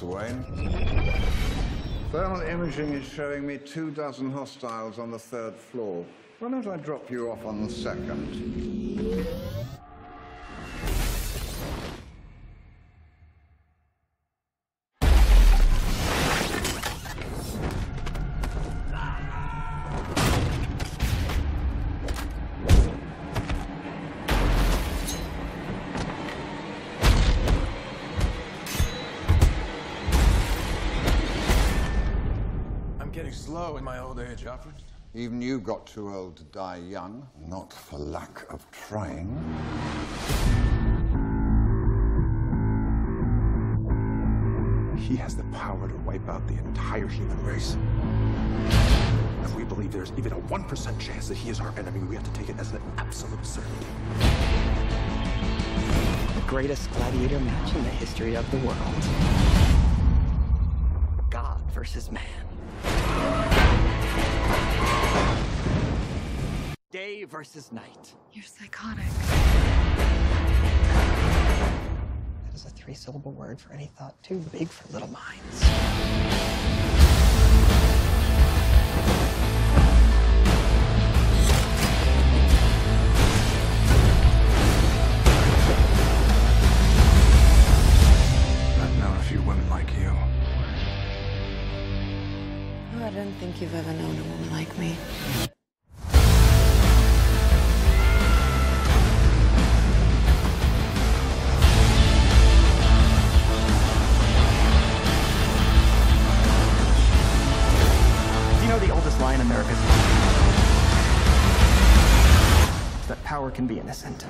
Mr. Wayne. Thermal imaging is showing me two dozen hostiles on the third floor. Why don't I drop you off on the second? I'm getting slow in my old age, Alfred. Even you got too old to die young, not for lack of trying. He has the power to wipe out the entire human race. If we believe there's even a 1% chance that he is our enemy, we have to take it as an absolute certainty. The greatest gladiator match in the history of the world. God versus man. Day versus night. You're psychotic. That is a three syllable word for any thought too big for little minds. I've known a few women like you. Oh, I don't think you've ever known a woman like me. That power can be innocent.